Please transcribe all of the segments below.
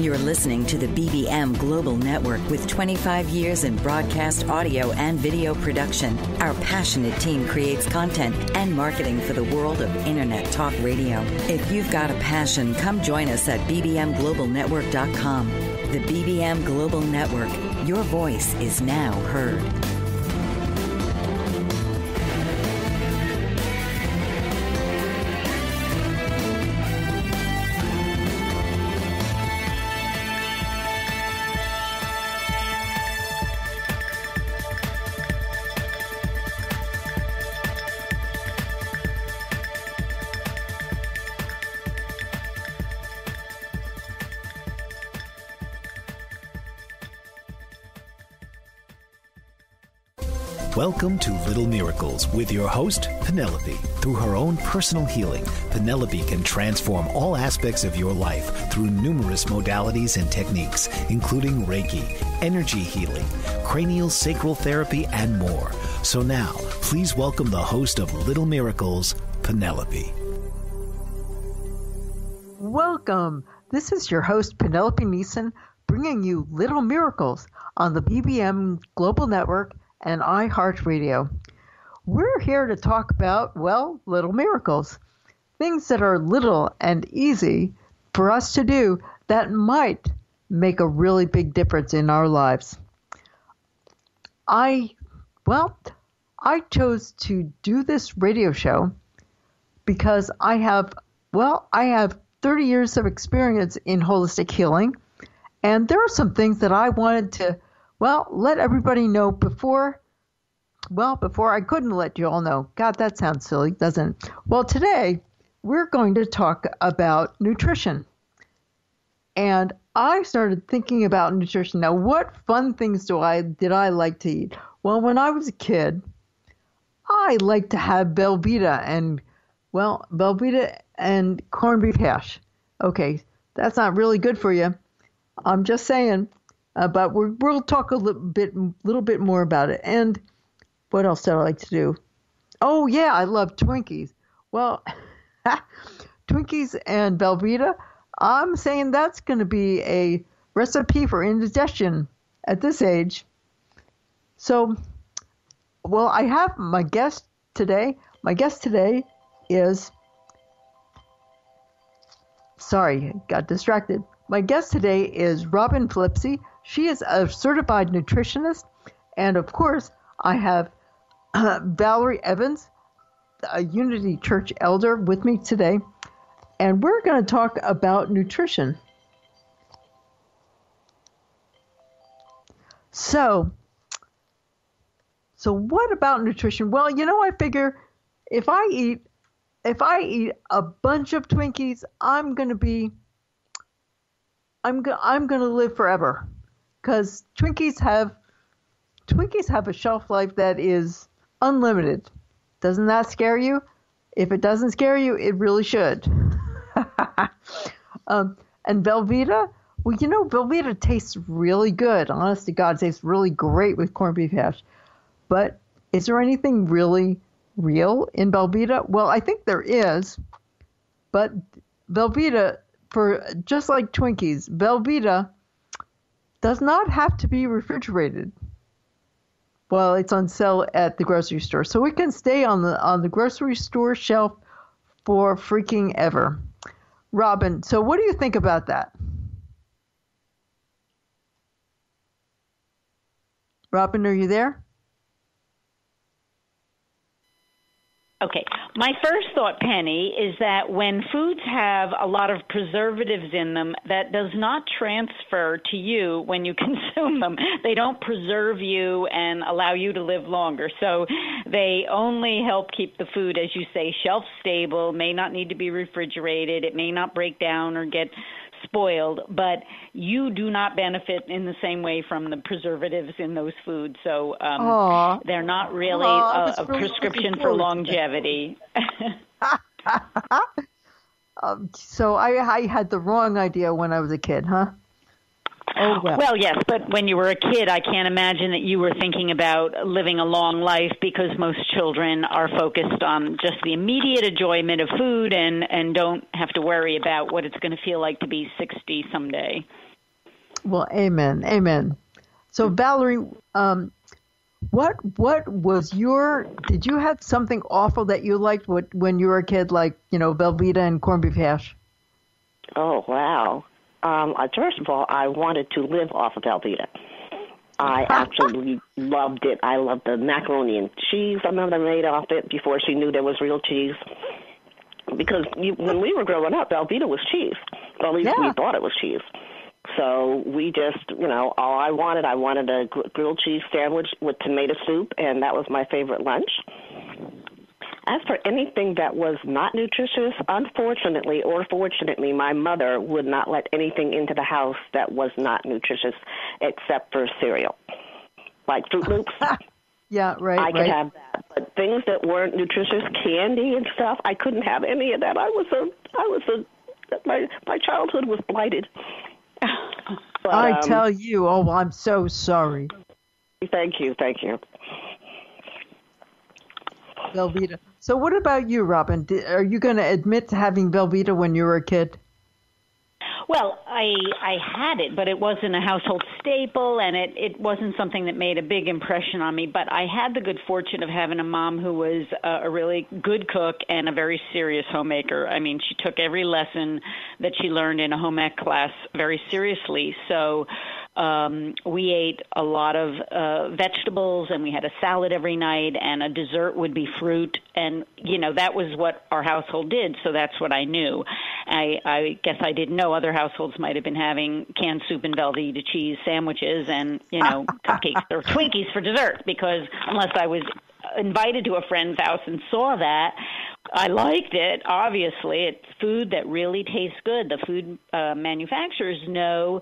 You're listening to the BBM Global Network with 25 years in broadcast audio and video production. Our passionate team creates content and marketing for the world of Internet Talk Radio. If you've got a passion, come join us at bbmglobalnetwork.com. The BBM Global Network. Your voice is now heard. Welcome to Little Miracles with your host, Penelope. Through her own personal healing, Penelope can transform all aspects of your life through numerous modalities and techniques, including Reiki, energy healing, cranial sacral therapy, and more. So now, please welcome the host of Little Miracles, Penelope. Welcome. This is your host, Penelope Neeson, bringing you Little Miracles on the BBM Global Network and iHeartRadio. We're here to talk about, well, little miracles. Things that are little and easy for us to do that might make a really big difference in our lives. I, well, I chose to do this radio show because I have, well, I have 30 years of experience in holistic healing, and there are some things that I wanted to well, let everybody know before. Well, before I couldn't let you all know. God, that sounds silly, doesn't it? Well, today we're going to talk about nutrition. And I started thinking about nutrition. Now, what fun things do I did I like to eat? Well, when I was a kid, I liked to have Velveeta and well, Velveeta and corned beef hash. Okay, that's not really good for you. I'm just saying. Uh, but we will talk a little bit, little bit more about it. And what else did I like to do? Oh yeah, I love Twinkies. Well, Twinkies and Velveeta. I'm saying that's going to be a recipe for indigestion at this age. So, well, I have my guest today. My guest today is. Sorry, got distracted. My guest today is Robin Flipsy. She is a certified nutritionist. And of course, I have uh, Valerie Evans, a Unity Church elder, with me today. And we're going to talk about nutrition. So, so what about nutrition? Well, you know, I figure if I eat if I eat a bunch of Twinkies, I'm going to be I'm go- I'm going to live forever because Twinkies have Twinkies have a shelf life that is unlimited. Doesn't that scare you? If it doesn't scare you, it really should. um, and Velveeta, well, you know, Velveeta tastes really good. Honest to God, tastes really great with corned beef hash. But is there anything really real in Velveeta? Well, I think there is. But Velveeta, for just like Twinkies, Velveeta does not have to be refrigerated while it's on sale at the grocery store. So it can stay on the on the grocery store shelf for freaking ever. Robin, so what do you think about that? Robin, are you there? Okay. My first thought, Penny, is that when foods have a lot of preservatives in them, that does not transfer to you when you consume them. They don't preserve you and allow you to live longer. So they only help keep the food, as you say, shelf stable, may not need to be refrigerated, it may not break down or get spoiled, but you do not benefit in the same way from the preservatives in those foods. So um, they're not really Aww, a, a prescription for longevity. um, so I, I had the wrong idea when I was a kid, huh? Oh well. Well, yes, but when you were a kid, I can't imagine that you were thinking about living a long life because most children are focused on just the immediate enjoyment of food and and don't have to worry about what it's going to feel like to be 60 someday. Well, amen, amen. So, Valerie, um, what what was your? Did you have something awful that you liked when you were a kid, like you know Velveeta and corned beef hash? Oh wow! Um, uh, first of all, I wanted to live off of Velveeta. I actually loved it. I loved the macaroni and cheese my mother made off it before she knew there was real cheese. Because you, when we were growing up, Velveeta was cheese. Or at least Yeah. we thought it was cheese. So we just, you know, all I wanted, I wanted a gr- grilled cheese sandwich with tomato soup, and that was my favorite lunch. As for anything that was not nutritious, unfortunately or fortunately, my mother would not let anything into the house that was not nutritious except for cereal. Like Froot Loops, Yeah, right, I could right. have that. But things that weren't nutritious, candy and stuff, I couldn't have any of that. I was a, I was a, my my childhood was blighted. But, I um, tell you, oh, I'm so sorry, Thank you, thank you. Velveeta. So, what about you, Robin? Are you going to admit to having Velveeta when you were a kid? Well, I I had it, but it wasn't a household staple, and it it wasn't something that made a big impression on me. But I had the good fortune of having a mom who was a, a really good cook and a very serious homemaker. I mean, she took every lesson that she learned in a home ec class very seriously. So um, we ate a lot of uh, vegetables, and we had a salad every night, and a dessert would be fruit, and you know that was what our household did. So that's what I knew. I, I guess I didn't know other households might have been having canned soup and Velveeta cheese sandwiches, and you know cupcakes or Twinkies for dessert, because unless I was invited to a friend's house and saw that. I liked it. Obviously, it's food that really tastes good. The food uh, manufacturers know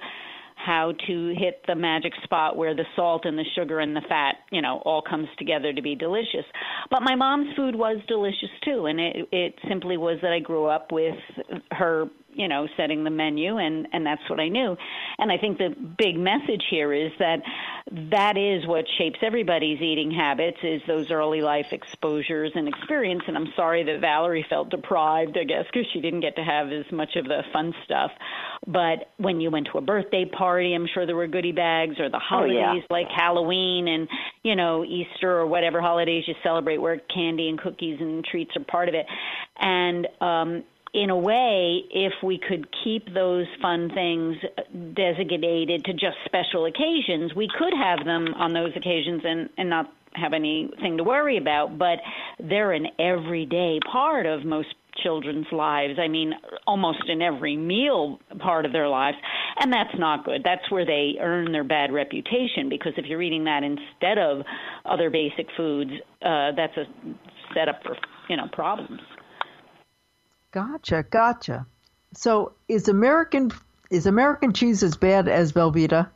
how to hit the magic spot where the salt and the sugar and the fat, you know, all comes together to be delicious. But my mom's food was delicious too, and it it simply was that I grew up with her, you know, setting the menu and and that's what I knew. And I think the big message here is that that is what shapes everybody's eating habits is those early life exposures and experience and I'm sorry that Valerie felt deprived, I guess, because she didn't get to have as much of the fun stuff. But when you went to a birthday party, I'm sure there were goodie bags or the Oh, yeah. holidays like Halloween and, you know, Easter or whatever holidays you celebrate where candy and cookies and treats are part of it. And um in a way, if we could keep those fun things designated to just special occasions, we could have them on those occasions and, and not have anything to worry about. But they're an everyday part of most children's lives. I mean, almost in every meal part of their lives. And that's not good. That's where they earn their bad reputation because if you're eating that instead of other basic foods, uh, that's a setup for, you know, problems. Gotcha, gotcha. So, is American is American cheese as bad as Velveeta?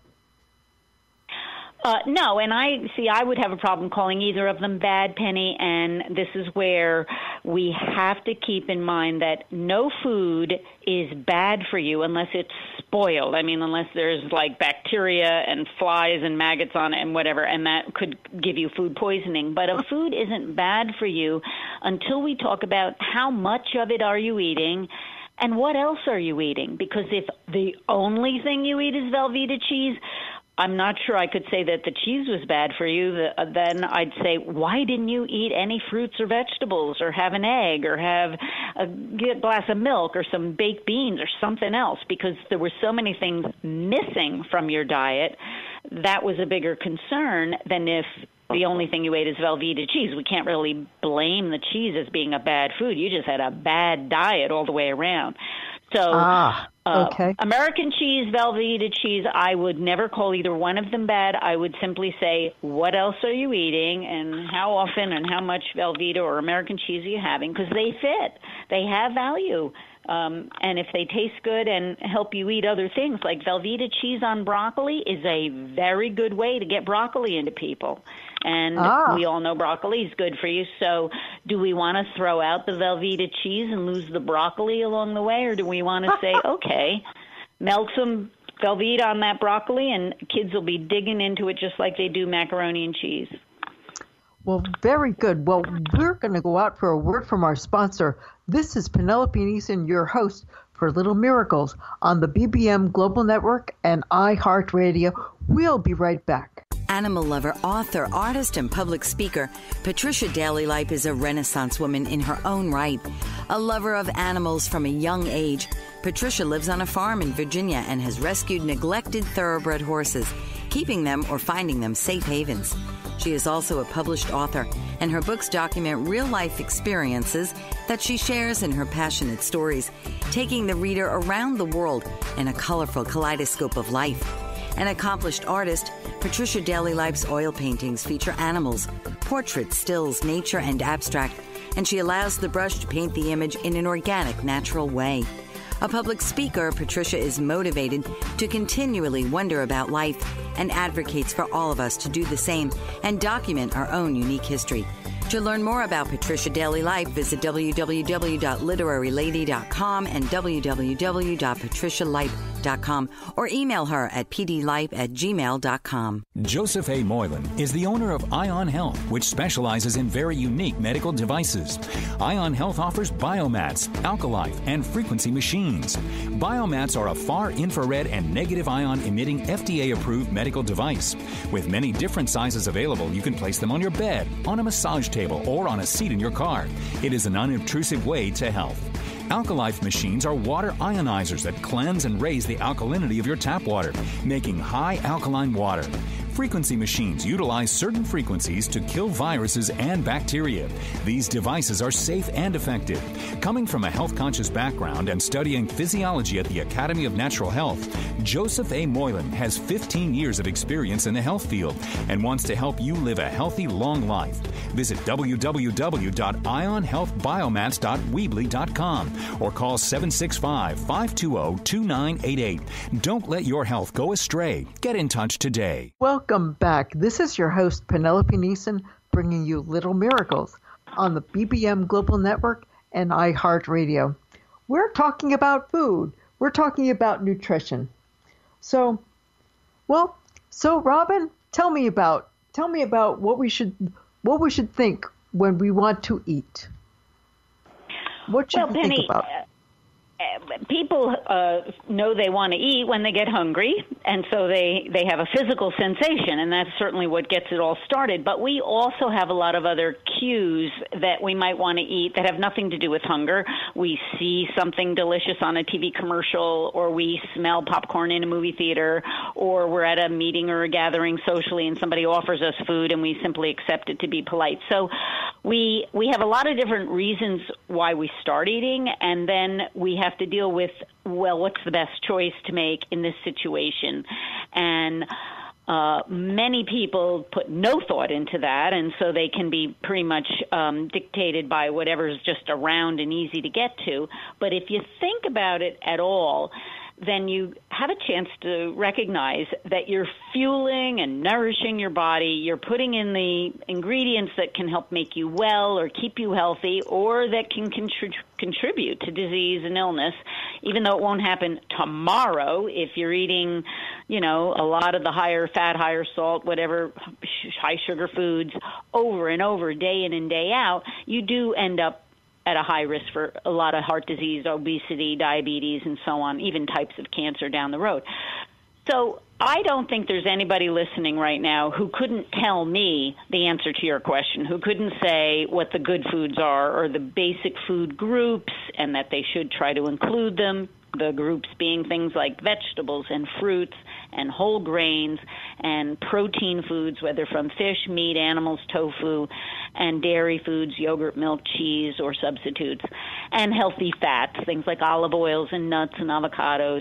Uh, no, and I see. I would have a problem calling either of them bad, Penny. And this is where we have to keep in mind that no food is bad for you unless it's spoiled. I mean, unless there's like bacteria and flies and maggots on it and whatever, and that could give you food poisoning. But a food isn't bad for you until we talk about how much of it are you eating. And what else are you eating? Because if the only thing you eat is Velveeta cheese, I'm not sure I could say that the cheese was bad for you. Uh, then I'd say, why didn't you eat any fruits or vegetables, or have an egg, or have a glass of milk, or some baked beans, or something else? Because there were so many things missing from your diet. That was a bigger concern than if the only thing you ate is Velveeta cheese. We can't really blame the cheese as being a bad food. You just had a bad diet all the way around. So, Ah, uh, okay. American cheese, Velveeta cheese, I would never call either one of them bad. I would simply say, what else are you eating and how often and how much Velveeta or American cheese are you having? Because they fit, they have value. Um, and if they taste good and help you eat other things, like Velveeta cheese on broccoli is a very good way to get broccoli into people. And Ah. we all know broccoli is good for you. So, do we want to throw out the Velveeta cheese and lose the broccoli along the way, or do we want to say, okay, melt some Velveeta on that broccoli, and kids will be digging into it just like they do macaroni and cheese. Well, very good. Well, we're going to go out for a word from our sponsor. This is Penelope Neeson, your host for Little Miracles on the BBM Global Network and iHeartRadio. We'll be right back. Animal lover, author, artist, and public speaker, Patricia Daly Lipe is a Renaissance woman in her own right. A lover of animals from a young age, Patricia lives on a farm in Virginia and has rescued neglected thoroughbred horses, keeping them or finding them safe havens. She is also a published author, and her books document real life experiences that she shares in her passionate stories, taking the reader around the world in a colorful kaleidoscope of life. An accomplished artist, Patricia Daly Lipe's oil paintings feature animals, portraits, stills, nature, and abstract, and she allows the brush to paint the image in an organic, natural way. A public speaker, Patricia is motivated to continually wonder about life and advocates for all of us to do the same and document our own unique history. To learn more about Patricia Daly Life, visit www.literarylady.com and www.patricialipe.com or email her at pdlife at gmail.com. Joseph A. Moylan is the owner of Ion Health, which specializes in very unique medical devices. Ion Health offers biomats, alkalife, and frequency machines. Biomats are a far infrared and negative ion emitting FDA approved medical device. With many different sizes available, you can place them on your bed, on a massage table, or on a seat in your car. It is an unobtrusive way to health. Alkalife machines are water ionizers that cleanse and raise the alkalinity of your tap water, making high alkaline water. Frequency machines utilize certain frequencies to kill viruses and bacteria. These devices are safe and effective. Coming from a health conscious background and studying physiology at the Academy of Natural Health, Joseph A. Moylan has 15 years of experience in the health field and wants to help you live a healthy, long life. Visit www.ionhealthbiomats.weebly.com or call 765 520 2988. Don't let your health go astray. Get in touch today. Welcome back. This is your host, Penelope Neeson, bringing you Little Miracles on the BBM Global Network and iHeartRadio. We're talking about food. We're talking about nutrition. So, well, so Robin, tell me about tell me about what we should what we should think when we want to eat. What should well, we Penny, think about? People uh, know they want to eat when they get hungry, and so they they have a physical sensation, and that's certainly what gets it all started. But we also have a lot of other cues that we might want to eat that have nothing to do with hunger. We see something delicious on a TV commercial, or we smell popcorn in a movie theater, or we're at a meeting or a gathering socially, and somebody offers us food, and we simply accept it to be polite. So we we have a lot of different reasons why we start eating, and then we have to deal with well, what's the best choice to make in this situation, and uh, many people put no thought into that, and so they can be pretty much um, dictated by whatever's just around and easy to get to. But if you think about it at all, then you have a chance to recognize that you're fueling and nourishing your body. You're putting in the ingredients that can help make you well or keep you healthy or that can contri- contribute to disease and illness, even though it won't happen tomorrow if you're eating, you know, a lot of the higher fat, higher salt, whatever high sugar foods over and over, day in and day out, you do end up at a high risk for a lot of heart disease, obesity, diabetes, and so on, even types of cancer down the road. So I don't think there's anybody listening right now who couldn't tell me the answer to your question, who couldn't say what the good foods are or the basic food groups and that they should try to include them, the groups being things like vegetables and fruits and whole grains and protein foods, whether from fish, meat, animals, tofu, and dairy foods, yogurt, milk, cheese, or substitutes, and healthy fats, things like olive oils and nuts and avocados.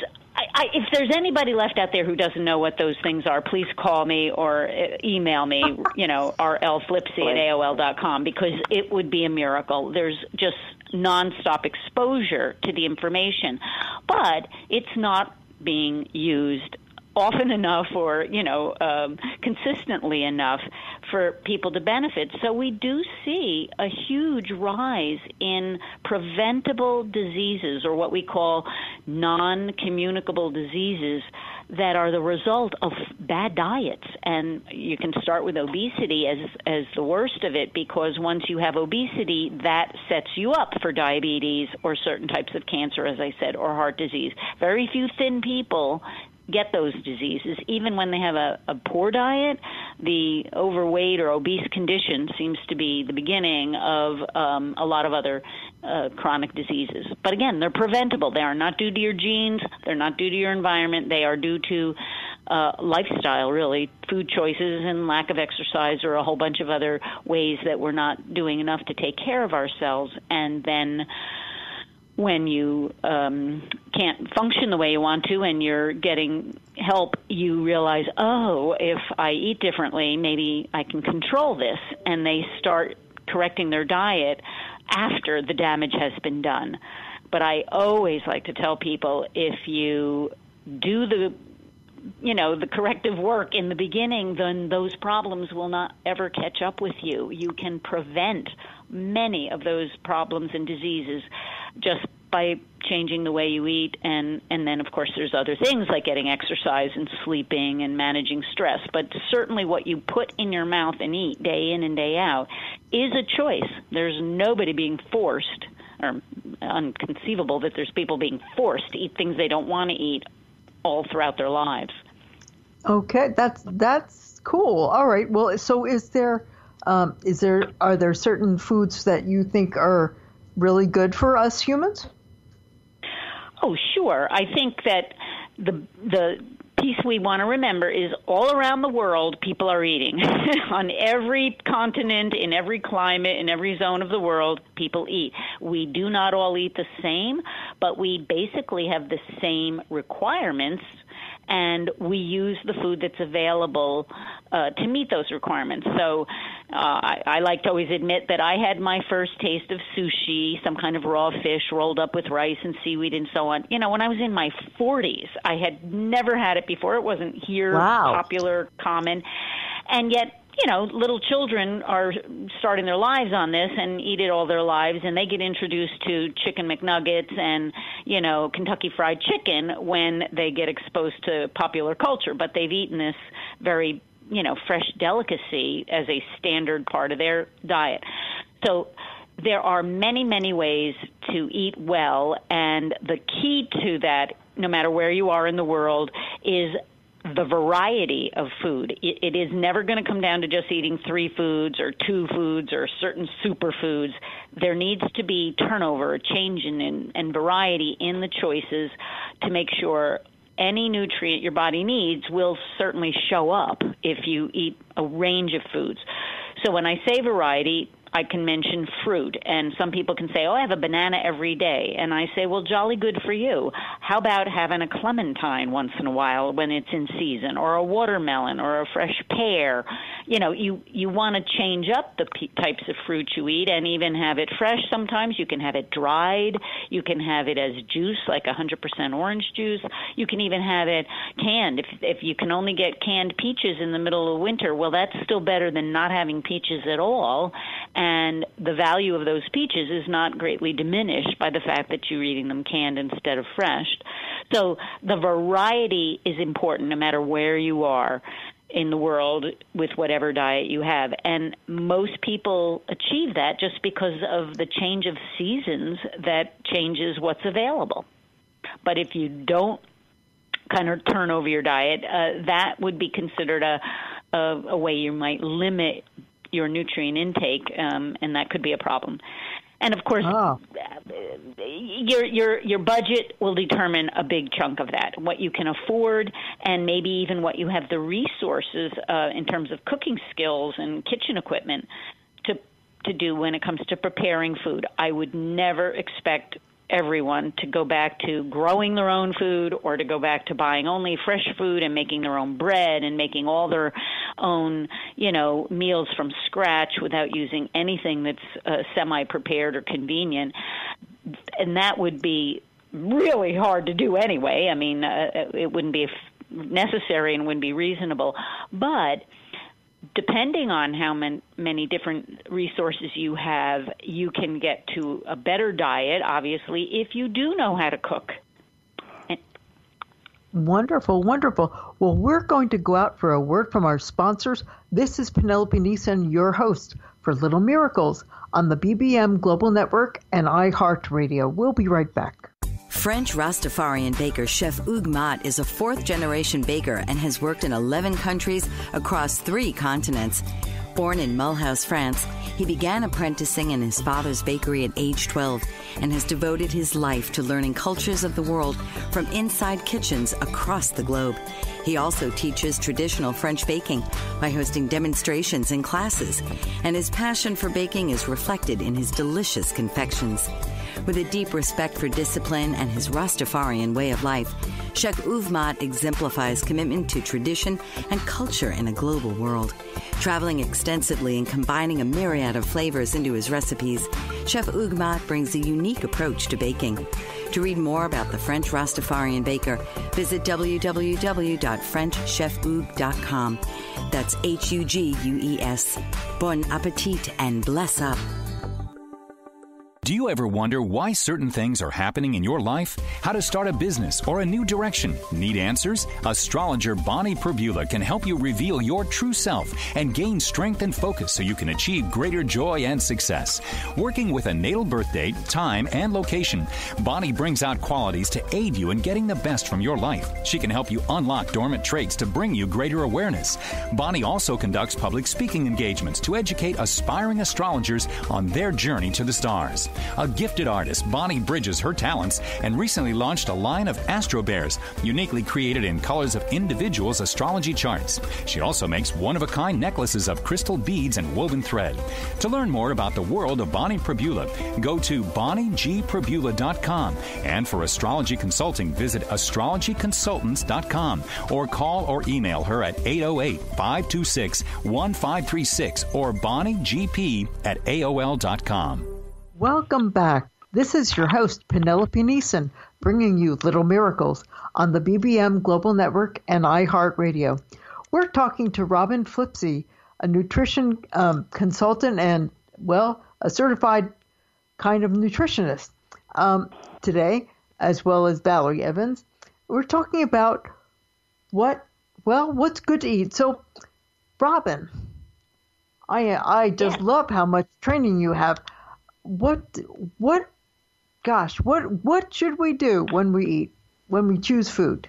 So I, I, if there's anybody left out there who doesn't know what those things are, please call me or uh, email me, you know, rlflipsy at AOL dot com because it would be a miracle. There's just nonstop exposure to the information, but it's not being used often enough or you know um, consistently enough for people to benefit. So we do see a huge rise in preventable diseases or what we call non-communicable diseases that are the result of bad diets. And you can start with obesity as as the worst of it because once you have obesity that sets you up for diabetes or certain types of cancer as I said or heart disease. Very few thin people get those diseases. Even when they have a, a poor diet, the overweight or obese condition seems to be the beginning of um, a lot of other uh, chronic diseases. But again, they're preventable. They are not due to your genes, they're not due to your environment, they are due to uh, lifestyle, really, food choices and lack of exercise, or a whole bunch of other ways that we're not doing enough to take care of ourselves. And then when you um, can't function the way you want to and you're getting help, you realize, oh, if I eat differently, maybe I can control this. And they start correcting their diet after the damage has been done. But I always like to tell people if you do the you know the corrective work in the beginning then those problems will not ever catch up with you. You can prevent many of those problems and diseases just by changing the way you eat and and then of course there's other things like getting exercise and sleeping and managing stress. But certainly what you put in your mouth and eat day in and day out is a choice. There's nobody being forced or unconceivable that there's people being forced to eat things they don't want to eat all throughout their lives. Okay that's that's cool. All right well so is there um, is there are there certain foods that you think are really good for us humans? Oh, sure. I think that the the piece we want to remember is all around the world people are eating. On every continent in every climate in every zone of the world people eat. We do not all eat the same but we basically have the same requirements and we use the food that's available uh, to meet those requirements. So uh, I, I like to always admit that I had my first taste of sushi, some kind of raw fish rolled up with rice and seaweed and so on. You know, when I was in my 40s, I had never had it before. It wasn't here wow. popular, common. And yet you know, little children are starting their lives on this and eat it all their lives, and they get introduced to chicken McNuggets and, you know, Kentucky Fried Chicken when they get exposed to popular culture. But they've eaten this very, you know, fresh delicacy as a standard part of their diet. So there are many, many ways to eat well, and the key to that, no matter where you are in the world, is the variety of food. It, it is never going to come down to just eating three foods or two foods or certain superfoods. There needs to be turnover, change in, in, in variety in the choices to make sure any nutrient your body needs will certainly show up if you eat a range of foods. So when I say variety, I can mention fruit. And some people can say, oh, I have a banana every day. And I say, well, jolly good for you. How about having a clementine once in a while when it's in season, or a watermelon, or a fresh pear? You know, you, you want to change up the p- types of fruit you eat and even have it fresh sometimes. You can have it dried. You can have it as juice, like 100% orange juice. You can even have it canned. If, if you can only get canned peaches in the middle of winter, well, that's still better than not having peaches at all and the value of those peaches is not greatly diminished by the fact that you're eating them canned instead of fresh. So the variety is important no matter where you are in the world with whatever diet you have. And most people achieve that just because of the change of seasons that changes what's available. But if you don't kind of turn over your diet, uh, that would be considered a, a, a way you might limit your nutrient intake, um, and that could be a problem. And of course, oh. your your your budget will determine a big chunk of that. What you can afford, and maybe even what you have the resources uh, in terms of cooking skills and kitchen equipment to to do when it comes to preparing food. I would never expect everyone to go back to growing their own food or to go back to buying only fresh food and making their own bread and making all their own, you know, meals from scratch without using anything that's uh, semi prepared or convenient. And that would be really hard to do anyway. I mean, uh, it wouldn't be necessary and wouldn't be reasonable. But depending on how man, many different resources you have, you can get to a better diet, obviously, if you do know how to cook. Wonderful, wonderful. Well, we're going to go out for a word from our sponsors. This is Penelope Neeson, your host for Little Miracles on the BBM Global Network and iHeartRadio. We'll be right back. French Rastafarian baker Chef Hugues Mott is a fourth generation baker and has worked in 11 countries across three continents. Born in Mulhouse, France, he began apprenticing in his father's bakery at age 12 and has devoted his life to learning cultures of the world from inside kitchens across the globe. He also teaches traditional French baking by hosting demonstrations and classes, and his passion for baking is reflected in his delicious confections. With a deep respect for discipline and his Rastafarian way of life, Chef Hugues Mott exemplifies commitment to tradition and culture in a global world. Traveling extensively and combining a myriad of flavors into his recipes, Chef Mott brings a unique approach to baking. To read more about the French Rastafarian baker, visit www.frenchchefug.com. That's H U G U E S. Bon appetit and bless up. Do you ever wonder why certain things are happening in your life? How to start a business or a new direction? Need answers? Astrologer Bonnie Perbula can help you reveal your true self and gain strength and focus so you can achieve greater joy and success. Working with a natal birth date, time, and location, Bonnie brings out qualities to aid you in getting the best from your life. She can help you unlock dormant traits to bring you greater awareness. Bonnie also conducts public speaking engagements to educate aspiring astrologers on their journey to the stars. A gifted artist, Bonnie bridges her talents and recently launched a line of Astro Bears, uniquely created in colors of individuals' astrology charts. She also makes one of a kind necklaces of crystal beads and woven thread. To learn more about the world of Bonnie Perbula, go to bonniegperbula.com. And for astrology consulting, visit astrologyconsultants.com or call or email her at 808 526 1536 or bonniegp at AOL.com. Welcome back. This is your host, Penelope Neeson, bringing you Little Miracles on the BBM Global Network and iHeartRadio. We're talking to Robin Flipsy, a nutrition um, consultant and, well, a certified kind of nutritionist um, today, as well as Valerie Evans. We're talking about what, well, what's good to eat. So, Robin, I I just love how much training you have what what gosh what what should we do when we eat when we choose food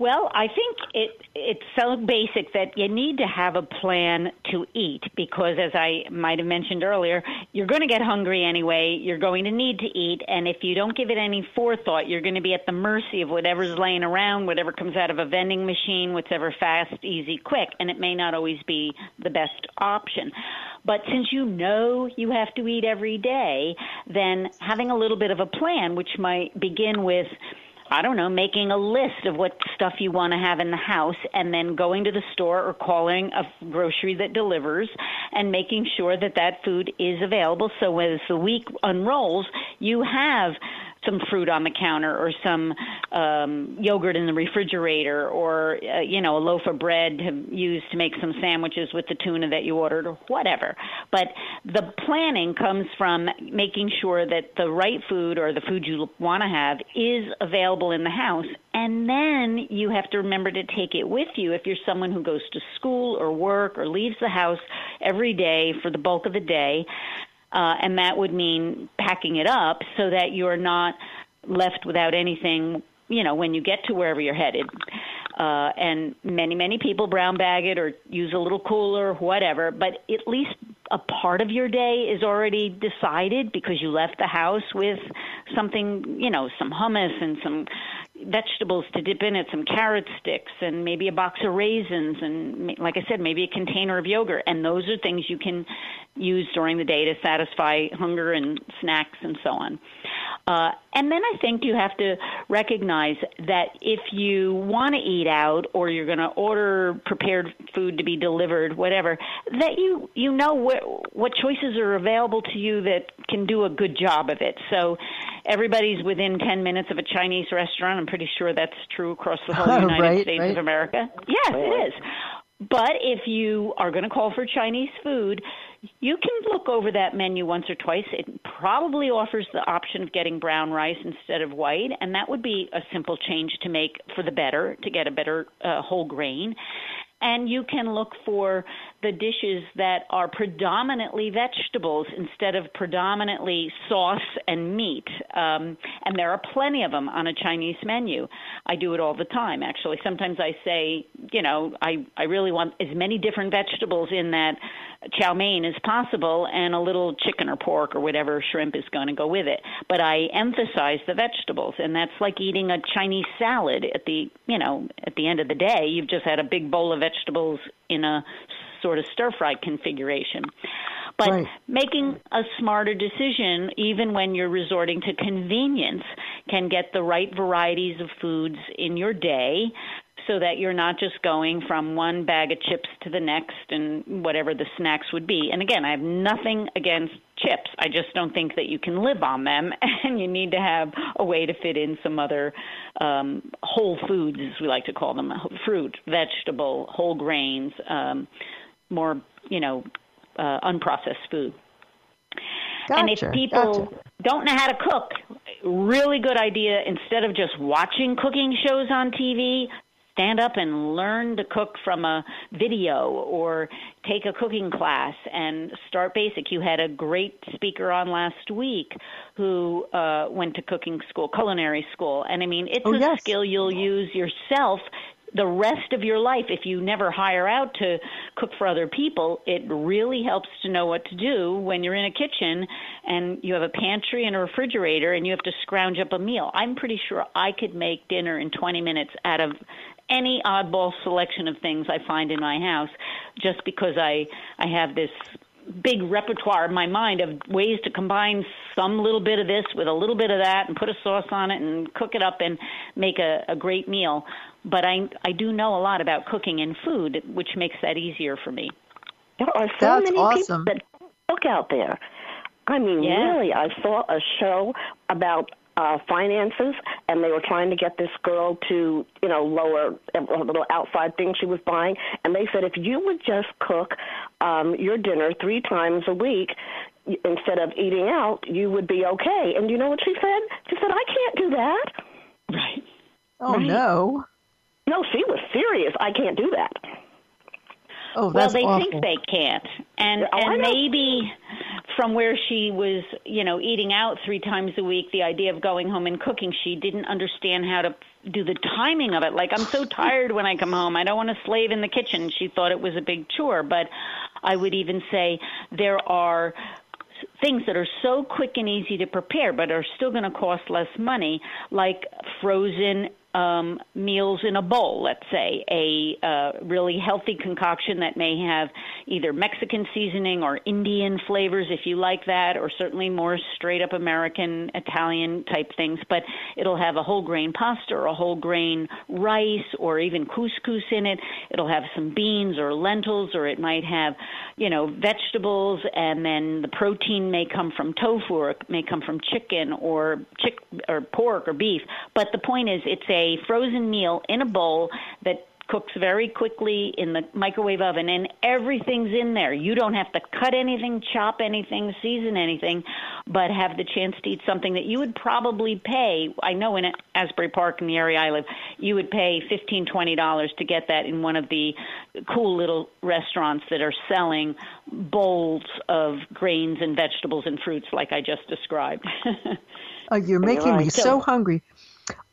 well, I think it it's so basic that you need to have a plan to eat because as I might have mentioned earlier, you're going to get hungry anyway, you're going to need to eat. And if you don't give it any forethought, you're going to be at the mercy of whatever's laying around, whatever comes out of a vending machine, whatever fast, easy, quick, and it may not always be the best option. But since you know you have to eat every day, then having a little bit of a plan which might begin with I don't know, making a list of what stuff you want to have in the house and then going to the store or calling a grocery that delivers and making sure that that food is available. So as the week unrolls, you have some fruit on the counter or some um, yogurt in the refrigerator or uh, you know a loaf of bread to use to make some sandwiches with the tuna that you ordered or whatever. But the planning comes from making sure that the right food or the food you want to have is available in the house and then you have to remember to take it with you if you're someone who goes to school or work or leaves the house every day for the bulk of the day uh, and that would mean packing it up so that you're not left without anything you know when you get to wherever you're headed. Uh, and many many people brown bag it or use a little cooler whatever but at least a part of your day is already decided because you left the house with something you know some hummus and some vegetables to dip in it, some carrot sticks, and maybe a box of raisins, and like I said, maybe a container of yogurt. And those are things you can use during the day to satisfy hunger and snacks and so on. Uh, and then I think you have to recognize that if you want to eat out or you're going to order prepared food to be delivered, whatever, that you you know what what choices are available to you that can do a good job of it. So everybody's within 10 minutes of a Chinese restaurant. I'm pretty sure that's true across the whole United right, States right. of America. Yes, it is. But if you are going to call for Chinese food, you can look over that menu once or twice. It probably offers the option of getting brown rice instead of white, and that would be a simple change to make for the better, to get a better uh, whole grain and you can look for the dishes that are predominantly vegetables instead of predominantly sauce and meat. Um, and there are plenty of them on a Chinese menu. I do it all the time, actually. Sometimes I say, you know, I, I really want as many different vegetables in that chow mein as possible and a little chicken or pork or whatever shrimp is going to go with it. But I emphasize the vegetables, and that's like eating a Chinese salad at the, you know, at the end of the day. You've just had a big bowl of vegetables in a sort of stir fry configuration. But Right. making a smarter decision, even when you're resorting to convenience, can get the right varieties of foods in your day so that you're not just going from one bag of chips to the next and whatever the snacks would be. And again, I have nothing against chips. I just don't think that you can live on them, and you need to have a way to fit in some other um, whole foods, as we like to call them fruit, vegetable, whole grains, um, more, you know, uh, unprocessed food. Gotcha, and if people gotcha. don't know how to cook, really good idea instead of just watching cooking shows on TV, stand up and learn to cook from a video or take a cooking class and start basic. You had a great speaker on last week who uh, went to cooking school, culinary school. And I mean, it's Oh, a yes. skill you'll use yourself the rest of your life if you never hire out to cook for other people it really helps to know what to do when you're in a kitchen and you have a pantry and a refrigerator and you have to scrounge up a meal i'm pretty sure i could make dinner in 20 minutes out of any oddball selection of things i find in my house just because i i have this big repertoire in my mind of ways to combine some little bit of this with a little bit of that and put a sauce on it and cook it up and make a, a great meal. But I I do know a lot about cooking and food, which makes that easier for me. There are so That's many awesome. people that cook out there. I mean, Yeah. really, I saw a show about uh, finances, and they were trying to get this girl to, you know, lower a little outside thing she was buying. And they said if you would just cook um, your dinner three times a week instead of eating out, you would be okay. And you know what she said? She said, I can't do that. Right. Oh no. No, she was serious. I can't do that. Oh, Well, they awful. think they can't, and Oh, and maybe from where she was, you know, eating out three times a week, the idea of going home and cooking, she didn't understand how to do the timing of it. Like I'm so tired when I come home, I don't want to slave in the kitchen. She thought it was a big chore, but I would even say there are things that are so quick and easy to prepare but are still going to cost less money like frozen um, meals in a bowl, let's say, a uh, really healthy concoction that may have either Mexican seasoning or Indian flavors if you like that, or certainly more straight up American, Italian type things. But it'll have a whole grain pasta or a whole grain rice or even couscous in it. It'll have some beans or lentils, or it might have, you know, vegetables, and then the protein may come from tofu or it may come from chicken or chick or pork or beef. But the point is, it's a frozen meal in a bowl that cooks very quickly in the microwave oven and everything's in there. You don't have to cut anything, chop anything, season anything, but have the chance to eat something that you would probably pay. I know in Asbury Park in the area I live, you would pay fifteen, twenty dollars to get that in one of the cool little restaurants that are selling bowls of grains and vegetables and fruits like I just described. Oh, you're making me so hungry.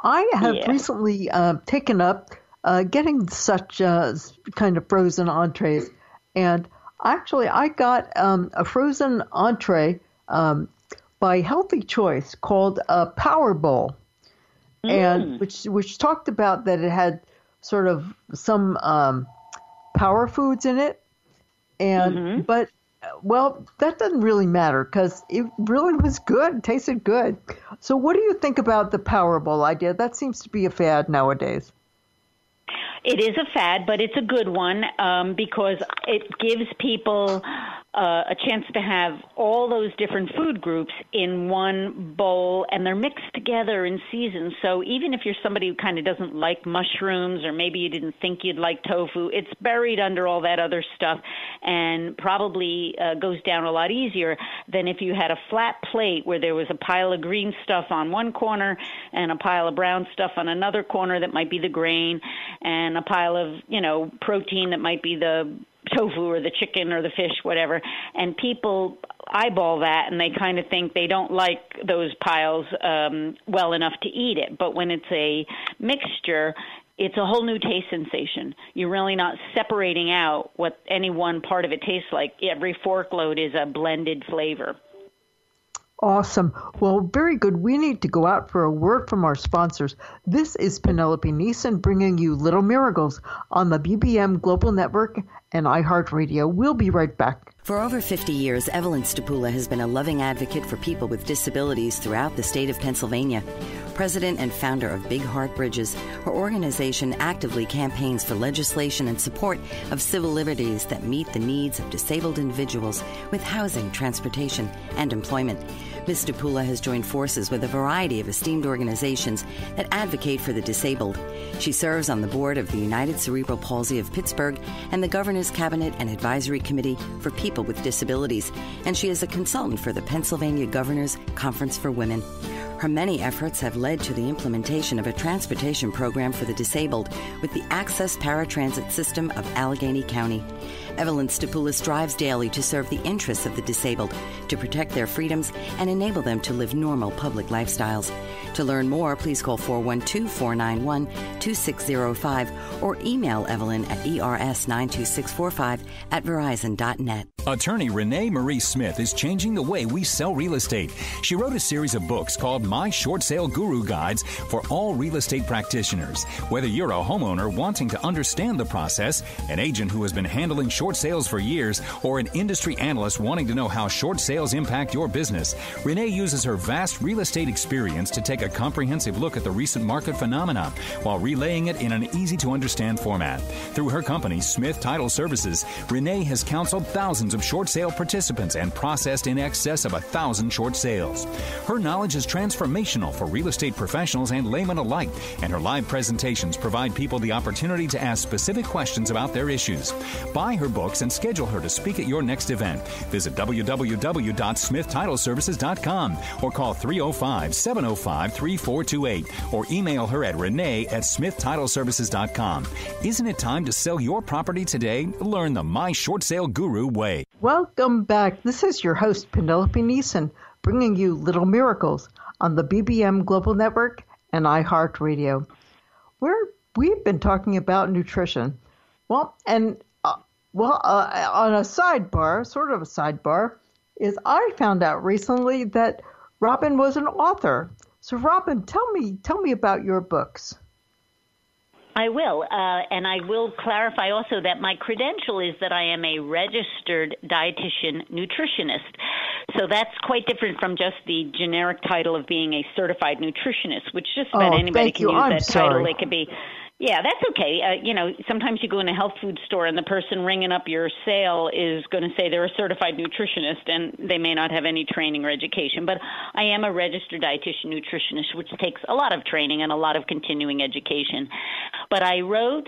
I have Yeah. recently uh, taken up uh, getting such uh, kind of frozen entrees, and actually, I got um, a frozen entree um, by Healthy Choice called a Power Bowl, and which which talked about that it had sort of some um, power foods in it, and but well, that doesn't really matter because it really was good, tasted good. So, what do you think about the Power Bowl idea? That seems to be a fad nowadays. It is a fad, but it's a good one um, because it gives people uh, a chance to have all those different food groups in one bowl and they're mixed together in season. So even if you're somebody who kind of doesn't like mushrooms or maybe you didn't think you'd like tofu, it's buried under all that other stuff and probably uh, goes down a lot easier than if you had a flat plate where there was a pile of green stuff on one corner and a pile of brown stuff on another corner that might be the grain and a pile of, you know, protein that might be the tofu or the chicken or the fish, whatever. And people eyeball that and they kind of think they don't like those piles um, well enough to eat it. But when it's a mixture, it's a whole new taste sensation. You're really not separating out what any one part of it tastes like. Every fork load is a blended flavor. Awesome. Well, very good. We need to go out for a word from our sponsors. This is Penelope Neeson bringing you Little Miracles on the BBM Global Network and iHeartRadio. We'll be right back. For over 50 years, Evelyn Stapula has been a loving advocate for people with disabilities throughout the state of Pennsylvania. President and founder of Big Heart Bridges, her organization actively campaigns for legislation and support of civil liberties that meet the needs of disabled individuals with housing, transportation, and employment. Ms. Stapula has joined forces with a variety of esteemed organizations that advocate for the disabled. She serves on the board of the United Cerebral Palsy of Pittsburgh and the Governor's Cabinet and Advisory Committee for People with Disabilities, and she is a consultant for the Pennsylvania Governor's Conference for Women. Her many efforts have led to the implementation of a transportation program for the disabled with the Access Paratransit System of Allegheny County. Evelyn Stapula strives daily to serve the interests of the disabled, to protect their freedoms, and enable them to live normal public lifestyles. To learn more, please call 412 491 2605 or email Evelyn at ers92645 at verizon.net. Attorney Renee Marie Smith is changing the way we sell real estate. She wrote a series of books called My Short Sale Guru Guides for all real estate practitioners. Whether you're a homeowner wanting to understand the process, an agent who has been handling short sales for years, or an industry analyst wanting to know how short sales impact your business, Renee uses her vast real estate experience to take a comprehensive look at the recent market phenomena while relaying it in an easy to understand format. Through her company, Smith Title Services, Renee has counseled thousands of short sale participants and processed in excess of a thousand short sales. Her knowledge is transformational for real estate professionals and laymen alike, and her live presentations provide people the opportunity to ask specific questions about their issues. Buy her books and schedule her to speak at your next event. Visit www.smithtitleservices.com or call 305 705 3428 or email her at renee at smithtitleservices.com. Isn't it time to sell your property today? Learn the My Short Sale Guru way. Welcome back. This is your host, Penelope Neeson, bringing you Little Miracles on the BBM Global Network and iHeartRadio. We're, we've been talking about nutrition. Well, and uh, well, uh, on a sidebar, sort of a sidebar, is I found out recently that Robyn was an author. So, Robyn, tell me, tell me about your books. I will, uh, and I will clarify also that my credential is that I am a registered dietitian nutritionist. So that's quite different from just the generic title of being a certified nutritionist, which just about oh, anybody can you. use I'm that sorry. title. They could be yeah, that's okay. Uh, you know, sometimes you go in a health food store and the person ringing up your sale is going to say they're a certified nutritionist and they may not have any training or education. But I am a registered dietitian nutritionist, which takes a lot of training and a lot of continuing education. But I wrote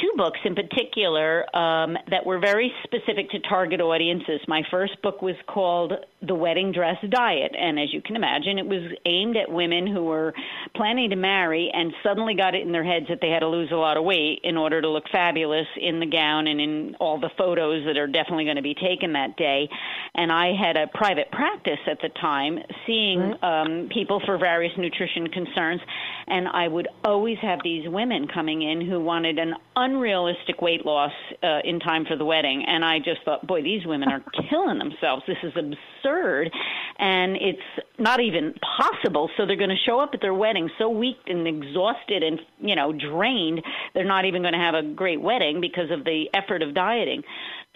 two books in particular um, that were very specific to target audiences. My first book was called The Wedding Dress Diet, and as you can imagine, it was aimed at women who were planning to marry and suddenly got it in their heads that they had to lose a lot of weight in order to look fabulous in the gown and in all the photos that are definitely going to be taken that day. And I had a private practice at the time, seeing um, people for various nutrition concerns, and I would always have these women coming in who wanted an unrealistic weight loss uh, in time for the wedding. And I just thought, boy, these women are killing themselves. This is absurd. And it's not even possible. So they're going to show up at their wedding so weak and exhausted and, you know, drained, they're not even going to have a great wedding because of the effort of dieting.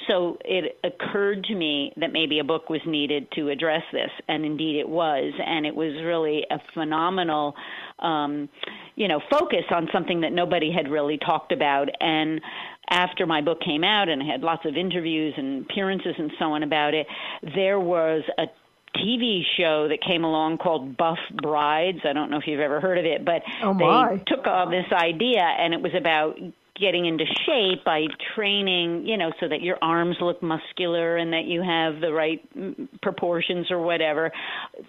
So it occurred to me that maybe a book was needed to address this, and indeed it was. And it was really a phenomenal, um, you know, focus on something that nobody had really talked about. And after my book came out and I had lots of interviews and appearances and so on about it, there was a TV show that came along called Buff Brides. I don't know if you've ever heard of it, but oh they took all this idea and it was about getting into shape by training, you know, so that your arms look muscular and that you have the right mm, proportions or whatever,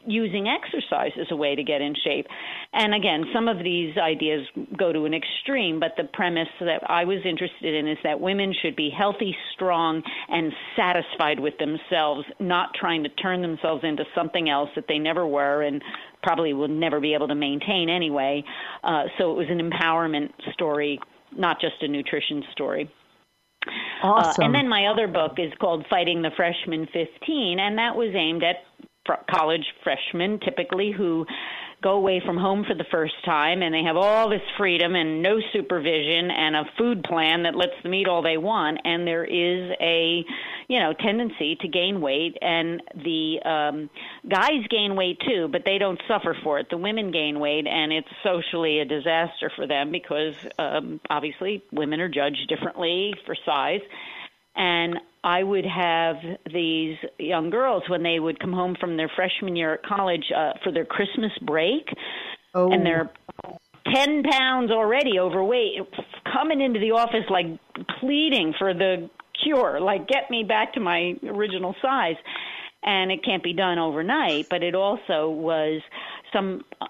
using exercise as a way to get in shape. And again, some of these ideas go to an extreme, but the premise that I was interested in is that women should be healthy, strong, and satisfied with themselves, not trying to turn themselves into something else that they never were and probably will never be able to maintain anyway. Uh, so it was an empowerment story not just a nutrition story. Awesome. Uh, and then my other book is called Fighting the Freshman 15, and that was aimed at college freshmen typically who go away from home for the first time and they have all this freedom and no supervision and a food plan that lets them eat all they want. And there is a you know tendency to gain weight and the um guys gain weight too but they don't suffer for it. The women gain weight and it's socially a disaster for them because um obviously women are judged differently for size and I would have these young girls when they would come home from their freshman year at college uh, for their Christmas break, oh. and they're 10 pounds already overweight, coming into the office like pleading for the cure, like get me back to my original size. And it can't be done overnight, but it also was some uh,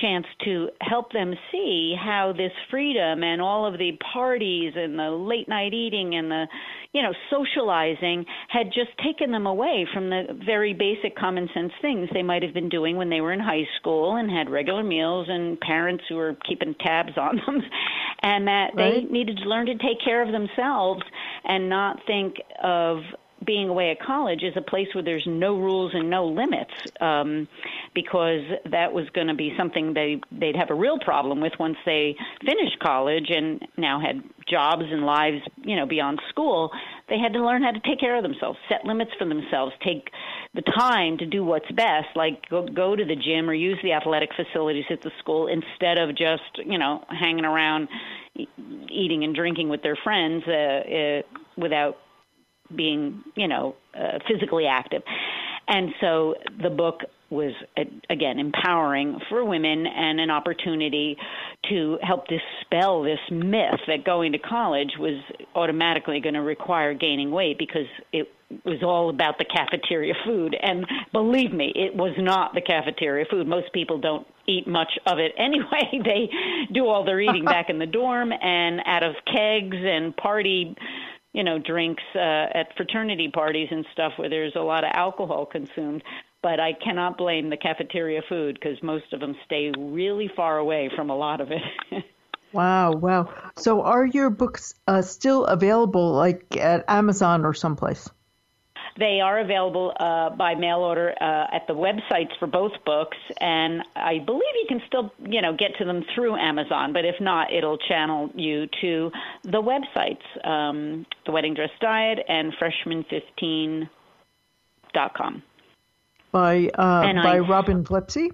chance to help them see how this freedom and all of the parties and the late night eating and the you know socializing had just taken them away from the very basic common sense things they might have been doing when they were in high school and had regular meals and parents who were keeping tabs on them and that right. they needed to learn to take care of themselves and not think of being away at college is a place where there's no rules and no limits um, because that was going to be something they they'd have a real problem with once they finished college and now had jobs and lives you know beyond school. They had to learn how to take care of themselves set limits for themselves take the time to do what's best like go go to the gym or use the athletic facilities at the school instead of just you know hanging around eating and drinking with their friends uh, uh, without being, you know, uh, physically active. And so the book was again empowering for women and an opportunity to help dispel this myth that going to college was automatically going to require gaining weight because it was all about the cafeteria food. And believe me it was not the cafeteria food. Most people don't eat much of it anyway. They do all their eating back in the dorm and out of kegs and party you know, drinks uh, at fraternity parties and stuff where there's a lot of alcohol consumed. But I cannot blame the cafeteria food because most of them stay really far away from a lot of it. wow, wow. So are your books uh, still available like at Amazon or someplace? They are available uh, by mail order uh, at the websites for both books, and I believe you can still, you know, get to them through Amazon. But if not, it'll channel you to the websites, um, the Wedding Dress Diet and Freshman15.com. By uh, by I, Robyn Flipse,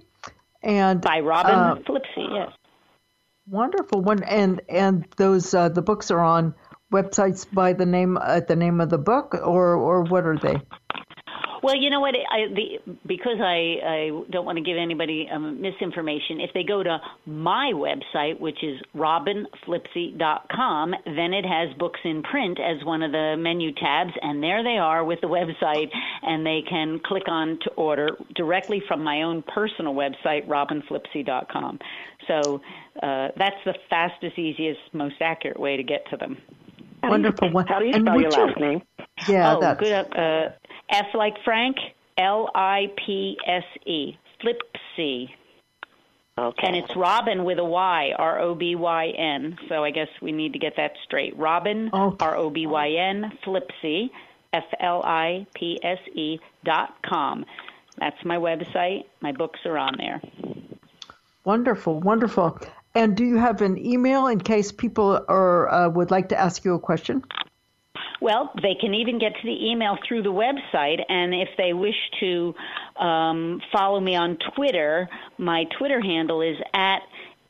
and by Robyn uh, Flipse, yes. Wonderful one, and and those uh, the books are on websites by the name uh, the name of the book, or or what are they? Well, you know what? I, the, because I, I don't want to give anybody um, misinformation. If they go to my website, which is robynflipse.com, then it has books in print as one of the menu tabs, and there they are with the website, and they can click on to order directly from my own personal website, robynflipse.com. So uh, that's the fastest, easiest, most accurate way to get to them. Wonderful. How do you, how do you spell your last name? Yeah, oh, that's... good. Uh, F like Frank, L I P S E, Flipse. Okay. And it's Robyn with a Y, R O B Y N. So I guess we need to get that straight. Robyn, R O B Y N, Flipse, F L I P S E dot com. That's my website. My books are on there. Wonderful, wonderful. And do you have an email in case people are uh, would like to ask you a question? Well, they can even get to the email through the website, and if they wish to um, follow me on Twitter, my Twitter handle is at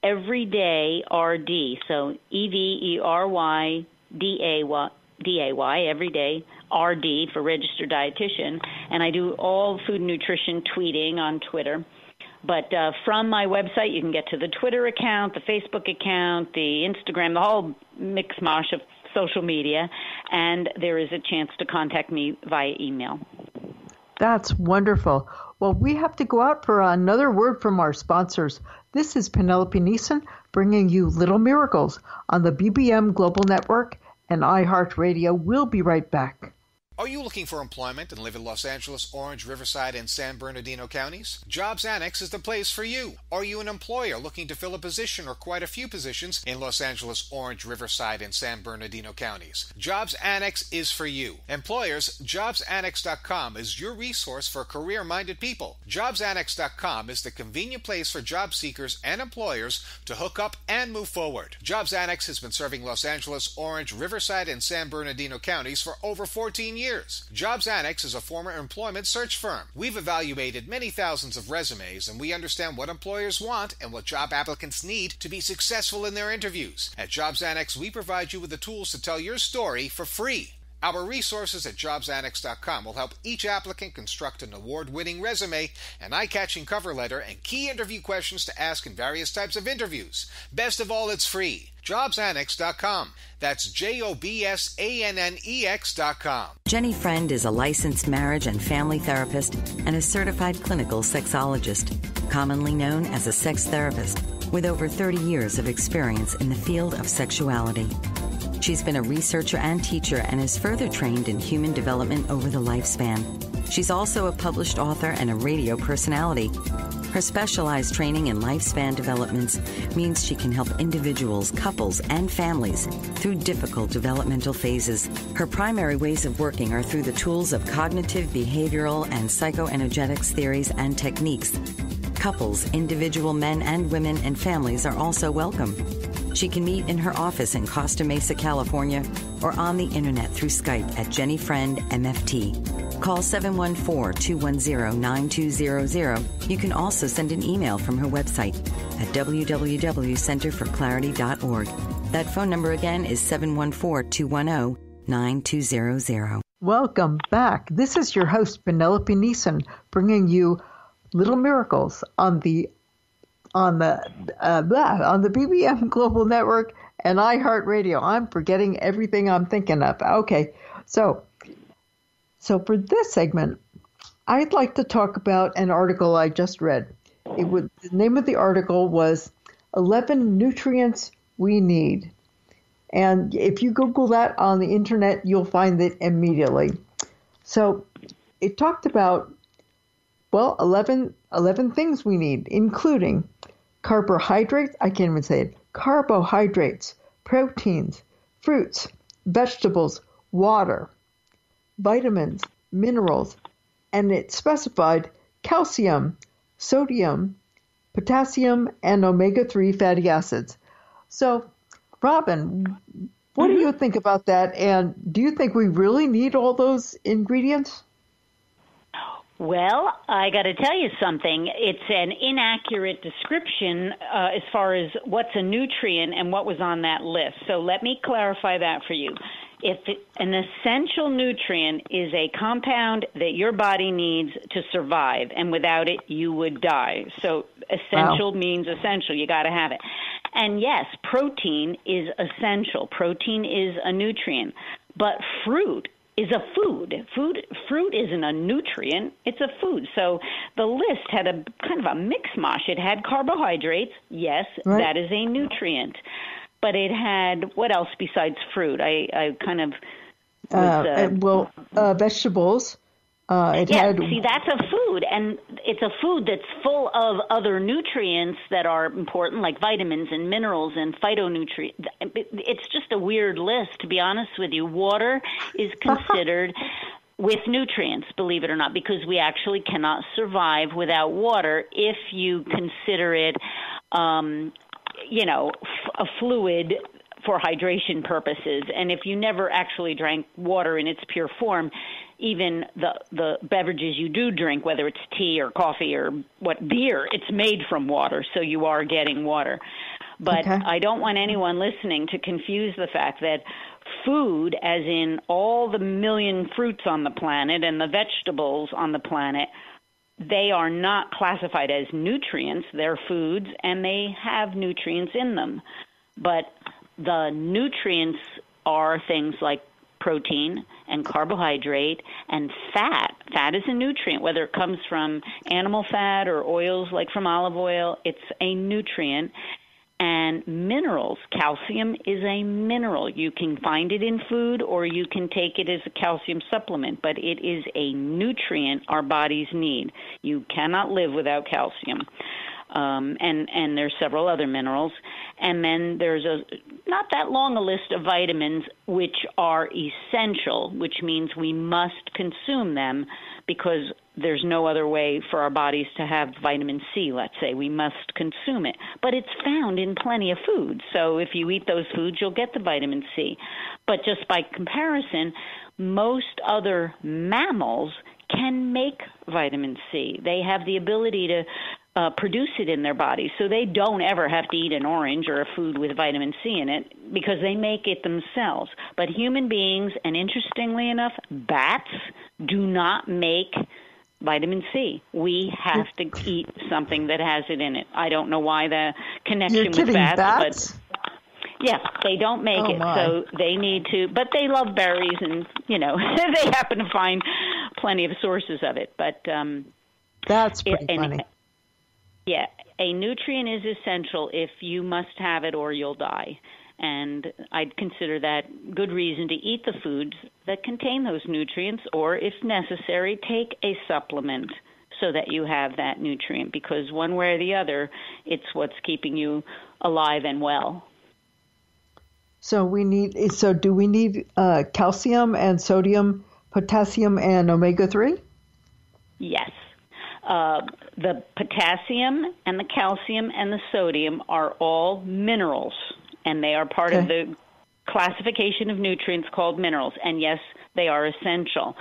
everydayrd. So E V E R Y D A Y. D A Y every day, RD for registered dietitian, and I do all food nutrition tweeting on Twitter. But uh, from my website, you can get to the Twitter account, the Facebook account, the Instagram, the whole mix mosh of social media, and there is a chance to contact me via email. That's wonderful. Well, we have to go out for another word from our sponsors. This is Penelope Neeson bringing you Little Miracles on the BBM Global Network and iHeartRadio. We'll be right back. Are you looking for employment and live in Los Angeles, Orange, Riverside, and San Bernardino counties? Jobs Annex is the place for you. Are you an employer looking to fill a position or quite a few positions in Los Angeles, Orange, Riverside, and San Bernardino counties? Jobs Annex is for you. Employers, JobsAnnex.com is your resource for career minded people. JobsAnnex.com is the convenient place for job seekers and employers to hook up and move forward. Jobs Annex has been serving Los Angeles, Orange, Riverside, and San Bernardino counties for over 14 years years. Jobs Annex is a former employment search firm. We've evaluated many thousands of resumes and we understand what employers want and what job applicants need to be successful in their interviews. At Jobs Annex, we provide you with the tools to tell your story for free. Our resources at jobsannex.com will help each applicant construct an award winning resume, an eye catching cover letter, and key interview questions to ask in various types of interviews. Best of all, it's free. JobsAnnex.com. That's J O B S A N N E X.com. Jenny Friend is a licensed marriage and family therapist and a certified clinical sexologist, commonly known as a sex therapist, with over 30 years of experience in the field of sexuality. She's been a researcher and teacher and is further trained in human development over the lifespan. She's also a published author and a radio personality. Her specialized training in lifespan developments means she can help individuals, couples, and families through difficult developmental phases. Her primary ways of working are through the tools of cognitive, behavioral, and psychoenergetics theories and techniques. Couples, individual men and women, and families are also welcome. She can meet in her office in Costa Mesa, California, or on the internet through Skype at Jenny Friend MFT. Call 714 210 9200. You can also send an email from her website at www.centerforclarity.org. That phone number again is 714 210 9200. Welcome back. This is your host, Penelope Neeson, bringing you Little Miracles on the on the uh, blah, on the BBM Global Network and iHeartRadio. I'm forgetting everything I'm thinking of. Okay, so so for this segment, I'd like to talk about an article I just read. It would, the name of the article was 11 Nutrients We Need. And if you Google that on the internet, you'll find it immediately. So it talked about, well, 11, 11 things we need, including carbohydrates, I can't even say it, carbohydrates, proteins, fruits, vegetables, water, vitamins, minerals, and it specified calcium, sodium, potassium, and omega 3 fatty acids. So, Robin, what mm-hmm. do you think about that? And do you think we really need all those ingredients? Well, I got to tell you something. It's an inaccurate description uh, as far as what's a nutrient and what was on that list. So let me clarify that for you. If an essential nutrient is a compound that your body needs to survive, and without it, you would die. So essential wow. means essential. You got to have it. And yes, protein is essential. Protein is a nutrient. But fruit is a food. Food fruit isn't a nutrient, it's a food. So the list had a kind of a mix mosh. It had carbohydrates, yes, right. that is a nutrient. But it had what else besides fruit? I, I kind of was, uh, uh, well, uh, vegetables. Uh, it yeah, had... see, that's a food, and it's a food that's full of other nutrients that are important, like vitamins and minerals and phytonutrients. It's just a weird list, to be honest with you. Water is considered with nutrients, believe it or not, because we actually cannot survive without water if you consider it, um, you know, f- a fluid for hydration purposes. And if you never actually drank water in its pure form, even the the beverages you do drink, whether it's tea or coffee or what beer, it's made from water, so you are getting water. But okay. I don't want anyone listening to confuse the fact that food, as in all the million fruits on the planet and the vegetables on the planet, they are not classified as nutrients. They're foods and they have nutrients in them. But the nutrients are things like protein and carbohydrate and fat. Fat is a nutrient, whether it comes from animal fat or oils like from olive oil, it's a nutrient. And minerals, calcium is a mineral. You can find it in food or you can take it as a calcium supplement, but it is a nutrient our bodies need. You cannot live without calcium. Um, and and there's several other minerals, and then there's a not that long a list of vitamins which are essential, which means we must consume them because there's no other way for our bodies to have vitamin C, let's say. We must consume it. But it's found in plenty of foods. So if you eat those foods, you'll get the vitamin C. But just by comparison, most other mammals can make vitamin C. They have the ability to uh, produce it in their bodies. So they don't ever have to eat an orange or a food with vitamin C in it because they make it themselves. But human beings, and interestingly enough, bats do not make vitamin C. We have to eat something that has it in it. I don't know why the connection You're with bats, bats, but yeah, they don't make oh it, my. so they need to. But they love berries, and you know they happen to find plenty of sources of it. But um, That's pretty and, funny. Yeah, a nutrient is essential if you must have it or you'll die. And I'd consider that good reason to eat the foods that contain those nutrients, or if necessary, take a supplement so that you have that nutrient because one way or the other, it's what's keeping you alive and well. So we need. So do we need uh, calcium and sodium, potassium and omega three? Yes. Uh, the potassium and the calcium and the sodium are all minerals, and they are part of the classification of nutrients called minerals. And yes, they are essential.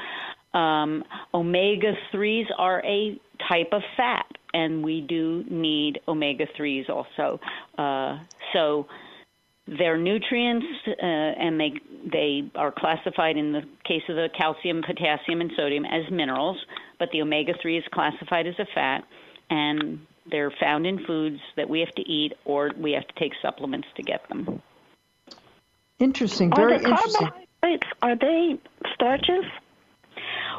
Um, omega 3s are a type of fat, and we do need omega 3s also. Uh, so they're nutrients, uh, and they they are classified in the case of the calcium, potassium, and sodium as minerals. But the omega three is classified as a fat, and they're found in foods that we have to eat, or we have to take supplements to get them. Interesting. Are Very the interesting. carbohydrates are they starches?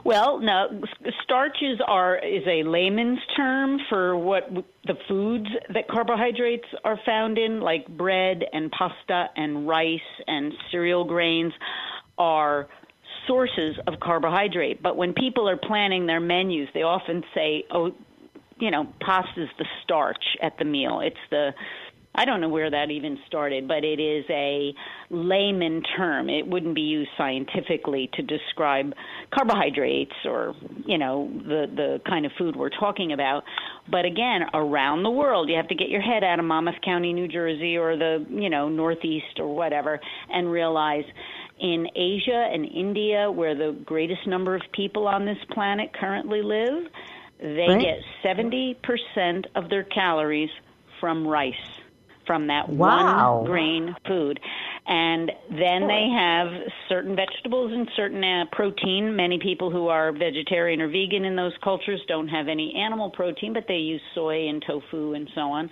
Well, no, starches are is a layman's term for what the foods that carbohydrates are found in, like bread and pasta and rice and cereal grains, are sources of carbohydrate. But when people are planning their menus, they often say, "Oh, you know, pasta's the starch at the meal. It's the I don't know where that even started, but it is a layman term. It wouldn't be used scientifically to describe carbohydrates or, you know, the the kind of food we're talking about. But again, around the world, you have to get your head out of Monmouth County, New Jersey or the, you know, Northeast or whatever and realize in Asia and India where the greatest number of people on this planet currently live, they Right. get 70% of their calories from rice, from that Wow. one grain food. And then they have certain vegetables and certain uh, protein. Many people who are vegetarian or vegan in those cultures don't have any animal protein, but they use soy and tofu and so on.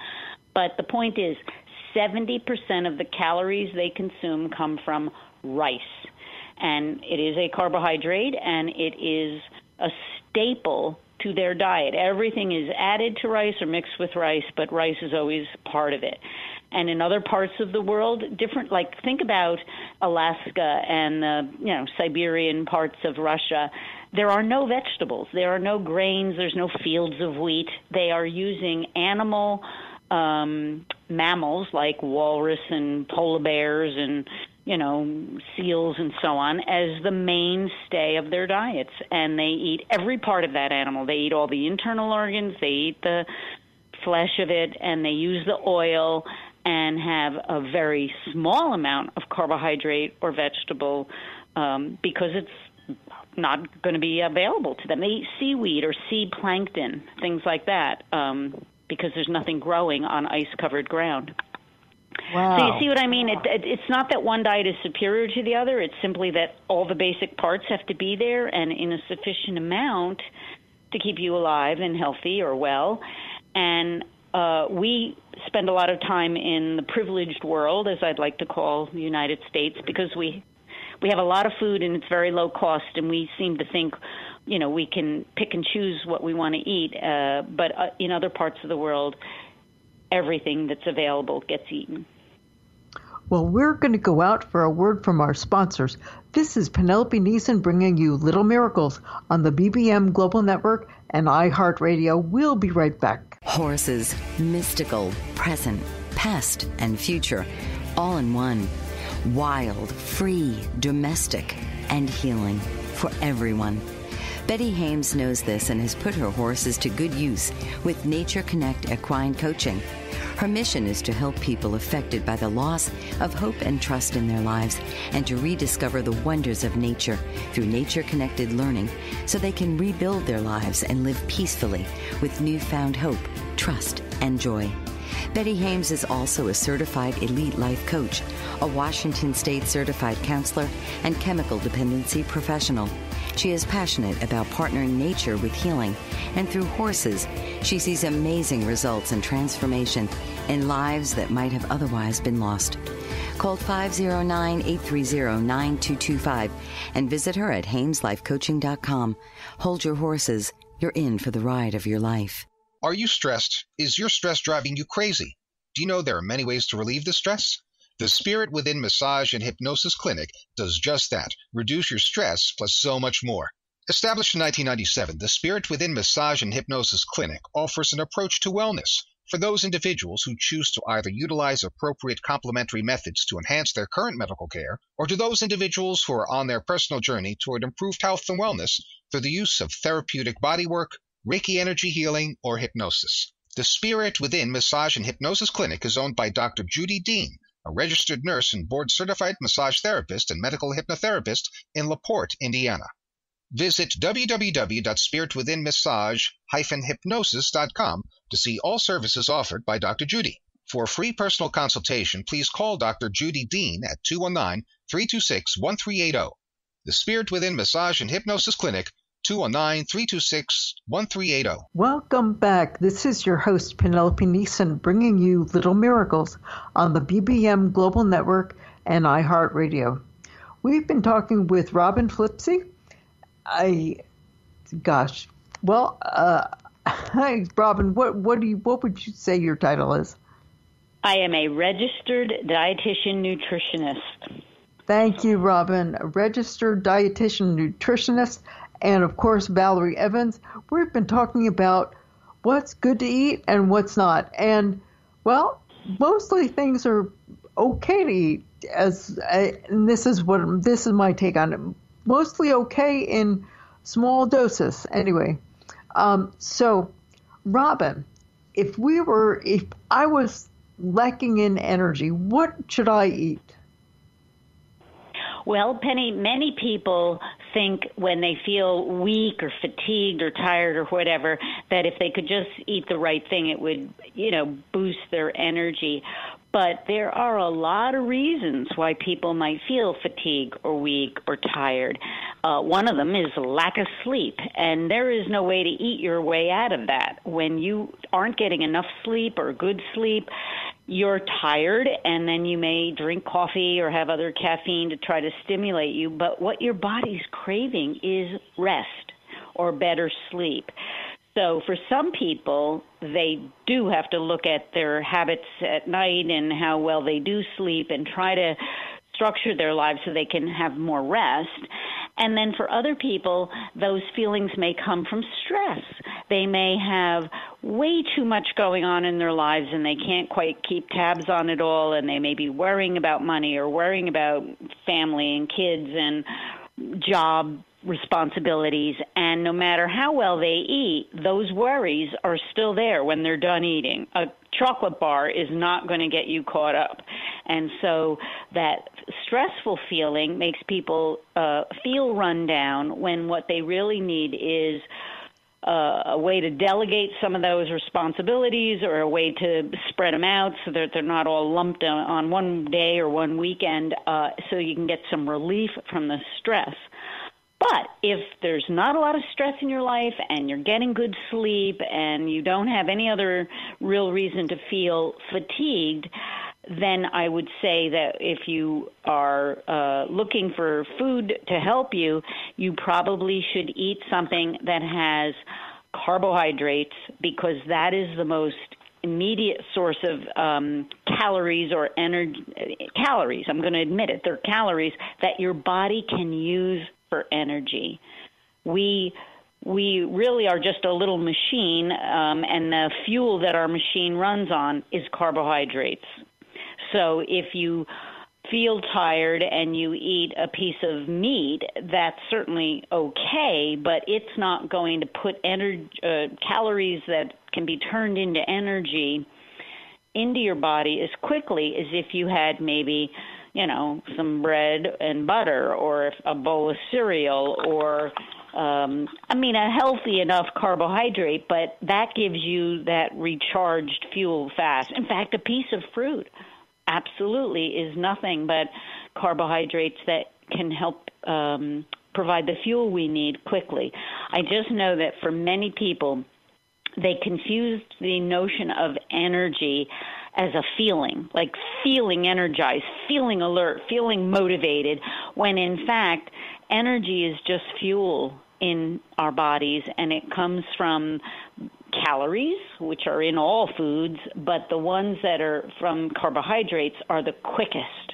But the point is, 70% of the calories they consume come from rice. And it is a carbohydrate and it is a staple to their diet. Everything is added to rice or mixed with rice, but rice is always part of it. And in other parts of the world, different like think about Alaska and the you know Siberian parts of Russia. There are no vegetables. There are no grains. There's no fields of wheat. They are using animal um, mammals like walrus and polar bears and you know seals and so on as the mainstay of their diets and they eat every part of that animal they eat all the internal organs they eat the flesh of it and they use the oil and have a very small amount of carbohydrate or vegetable um, because it's not going to be available to them. They eat seaweed or sea plankton, things like that, um, because there's nothing growing on ice covered ground. Wow. So you see what I mean? It, it, it's not that one diet is superior to the other. It's simply that all the basic parts have to be there and in a sufficient amount to keep you alive and healthy or well. And uh, we spend a lot of time in the privileged world, as I'd like to call the United States, because we we have a lot of food and it's very low cost, and we seem to think, you know, we can pick and choose what we want to eat. Uh, but uh, in other parts of the world, everything that's available gets eaten. Well, we're going to go out for a word from our sponsors. This is Penelope Neeson bringing you Little Miracles on the BBM Global Network and iHeartRadio. We'll be right back. Horses, mystical, present, past, and future, all in one. Wild, free, domestic, and healing for everyone. Betty Hames knows this and has put her horses to good use with Nature Connect Equine Coaching. Her mission is to help people affected by the loss of hope and trust in their lives and to rediscover the wonders of nature through nature connected learning so they can rebuild their lives and live peacefully with newfound hope, trust, and joy. Betty Hames is also a certified elite life coach, a Washington State certified counselor, and chemical dependency professional. She is passionate about partnering nature with healing, and through horses, she sees amazing results and transformation in lives that might have otherwise been lost. Call 509 830 9225 and visit her at HamesLifeCoaching.com. Hold your horses. You're in for the ride of your life. Are you stressed? Is your stress driving you crazy? Do you know there are many ways to relieve the stress? The Spirit Within Massage and Hypnosis Clinic does just that reduce your stress plus so much more. Established in 1997, the Spirit Within Massage and Hypnosis Clinic offers an approach to wellness for those individuals who choose to either utilize appropriate complementary methods to enhance their current medical care, or to those individuals who are on their personal journey toward improved health and wellness through the use of therapeutic bodywork, Reiki energy healing, or hypnosis. The Spirit Within Massage and Hypnosis Clinic is owned by Dr. Judy Dean, a registered nurse and board certified massage therapist and medical hypnotherapist in LaPorte, Indiana. Visit www.spiritwithinmassage-hypnosis.com to see all services offered by Dr. Judy. For a free personal consultation, please call Dr. Judy Dean at 219-326-1380. The Spirit Within Massage and Hypnosis Clinic, 219-326-1380. Welcome back. This is your host, Penelope Neeson, bringing you Little Miracles on the BBM Global Network and iHeartRadio. We've been talking with Robyn Flipse. I, gosh, well, uh, Robyn. What what do you what would you say your title is? I am a registered dietitian nutritionist. Thank you, Robyn. A registered dietitian nutritionist and of course Valerie Evans. We've been talking about what's good to eat and what's not. And well, mostly things are okay to eat as and this is what this is my take on it. Mostly okay in small doses anyway. Um, so Robyn, if we were if I was lacking in energy, what should I eat? Well, Penny, many people think when they feel weak or fatigued or tired or whatever that if they could just eat the right thing, it would, you know, boost their energy. But there are a lot of reasons why people might feel fatigued or weak or tired. Uh, one of them is lack of sleep, and there is no way to eat your way out of that. When you aren't getting enough sleep or good sleep, you're tired and then you may drink coffee or have other caffeine to try to stimulate you, but what your body's craving is rest or better sleep. So for some people, they do have to look at their habits at night and how well they do sleep and try to structure their lives so they can have more rest. And then for other people, those feelings may come from stress. They may have way too much going on in their lives and they can't quite keep tabs on it all and they may be worrying about money or worrying about family and kids and job responsibilities and no matter how well they eat those worries are still there when they're done eating a chocolate bar is not going to get you caught up and so that stressful feeling makes people uh, feel run down when what they really need is uh, a way to delegate some of those responsibilities or a way to spread them out so that they're not all lumped on one day or one weekend uh, so you can get some relief from the stress. But if there's not a lot of stress in your life and you're getting good sleep and you don't have any other real reason to feel fatigued, then I would say that if you are uh, looking for food to help you, you probably should eat something that has carbohydrates because that is the most immediate source of um, calories or energy. Calories, I'm going to admit it, they're calories that your body can use for energy. We we really are just a little machine, um, and the fuel that our machine runs on is carbohydrates. So if you feel tired and you eat a piece of meat, that's certainly okay, but it's not going to put energy, uh, calories that can be turned into energy into your body as quickly as if you had maybe, you know, some bread and butter or a bowl of cereal or um, I mean, a healthy enough carbohydrate, but that gives you that recharged fuel fast. In fact, a piece of fruit absolutely is nothing but carbohydrates that can help um, provide the fuel we need quickly. I just know that for many people, they confused the notion of energy as a feeling, like feeling energized, feeling alert, feeling motivated, when in fact, energy is just fuel in our bodies and it comes from calories, which are in all foods, but the ones that are from carbohydrates are the quickest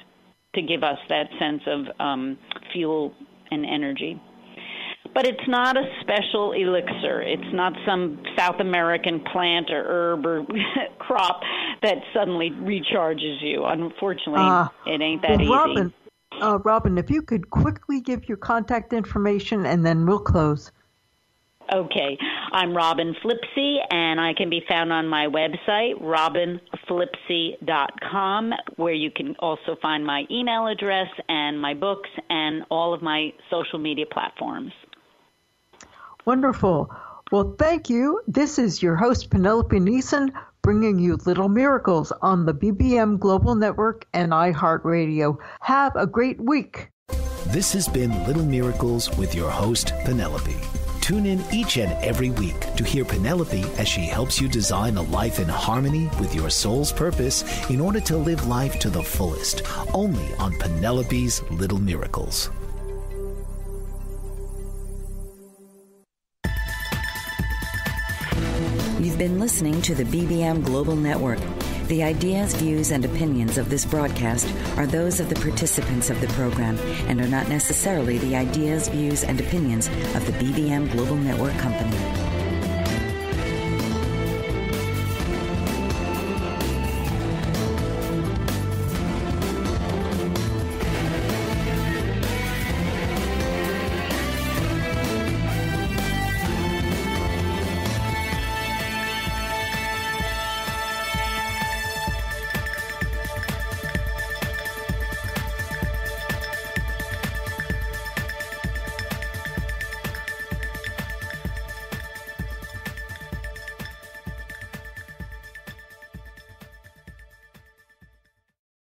to give us that sense of um, fuel and energy. But it's not a special elixir. It's not some South American plant or herb or crop that suddenly recharges you. Unfortunately, uh, it ain't that well, easy. Robyn, uh, Robyn, if you could quickly give your contact information and then we'll close. Okay. I'm Robyn Flipse, and I can be found on my website, robynflipse.com, where you can also find my email address and my books and all of my social media platforms. Wonderful. Well, thank you. This is your host, Penelope Neeson, bringing you Little Miracles on the BBM Global Network and iHeartRadio. Have a great week. This has been Little Miracles with your host, Penelope. Tune in each and every week to hear Penelope as she helps you design a life in harmony with your soul's purpose in order to live life to the fullest, only on Penelope's Little Miracles. You've been listening to the BBM Global Network. The ideas, views, and opinions of this broadcast are those of the participants of the program and are not necessarily the ideas, views, and opinions of the BBM Global Network Company.